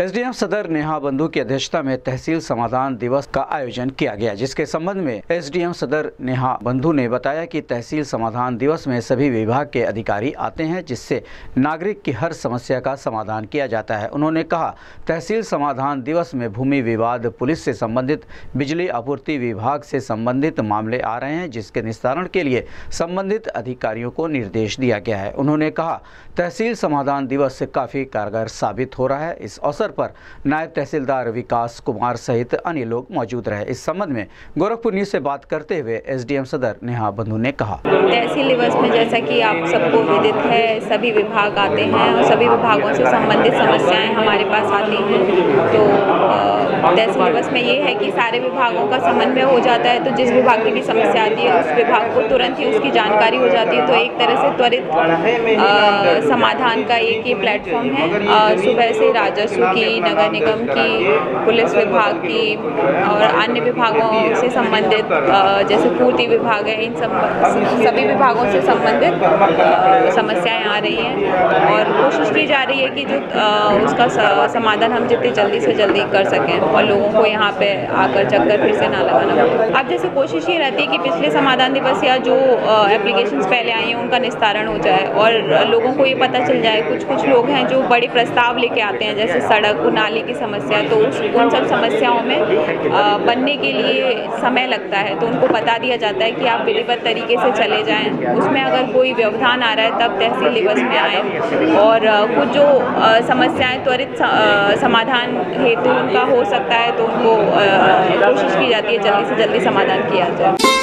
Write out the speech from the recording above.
SDM सदर नेहा बंधु की अध्यक्षता में तहसील समाधान दिवस का आयोजन किया गया, जिसके संबंध में एसडीएम सदर नेहा बंधु ने बताया कि तहसील समाधान दिवस में सभी विभाग के अधिकारी आते हैं, जिससे नागरिक की हर समस्या का समाधान किया जाता है। उन्होंने कहा, तहसील समाधान दिवस में भूमि विवाद, पुलिस से संबंधित बिजली आपूर्ति विभाग से संबंधित मामले आ रहे हैं, जिसके निस्तारण के लिए संबंधित अधिकारियों को निर्देश दिया गया है। उन्होंने कहा, तहसील समाधान दिवस काफ़ी कारगर साबित हो रहा है। इस अवसर अवसर पर नायब तहसीलदार विकास कुमार सहित अन्य लोग मौजूद रहे। इस संबंध में गोरखपुर न्यूज़ से बात करते हुए एसडीएम सदर नेहा बंधु ने कहा। तहसील दिवस में जैसा कि आप सबको विदित है, सभी विभाग आते हैं और सभी विभागों से संबंधित समस्याएँ हमारे पास आती हैं। तो तहसील दिवस में ये है कि सारे विभागों का समन्वय हो जाता है तो जिस विभाग की भी समस्या आती है उस विभाग को तुरंत ही उसकी जानकारी हो जाती है। तो एक तरह से त्वरित समाधान का एक ये प्लेटफॉर्म है। सुबह से राजस्व की नगर निगम की पुलिस विभाग की और अन्य विभागों से संबंधित जैसे पूर्ति विभाग है इन सब सभी विभागों से संबंधित समस्याएँ आ रही हैं। और कोशिश की जा रही है कि जो उसका समाधान हम जितनी जल्दी से जल्दी कर सकें। और लोगों को यहाँ पे आकर चक्कर फिर से ना लगाना अब जैसे कोशिश ये रहती है कि पिछले समाधान दिवस या जो एप्लीकेशन पहले आई हैं, उनका निस्तारण हो जाए और लोगों को ये पता चल जाए कुछ कुछ लोग हैं जो बड़े प्रस्ताव लेके आते हैं, जैसे सड़क, नाली की समस्या तो उन सब समस्याओं में बनने के लिए समय लगता है। तो उनको बता दिया जाता है कि आप विधिवत तरीके से चले जाएँ। उसमें अगर कोई व्यवधान आ रहा है, तब तहसील दिवस में आए। और कुछ जो समस्याएँ त्वरित समाधान हेतु उनका हो सकता है तो उनको कोशिश की जाती है जल्दी से जल्दी समाधान किया जाए।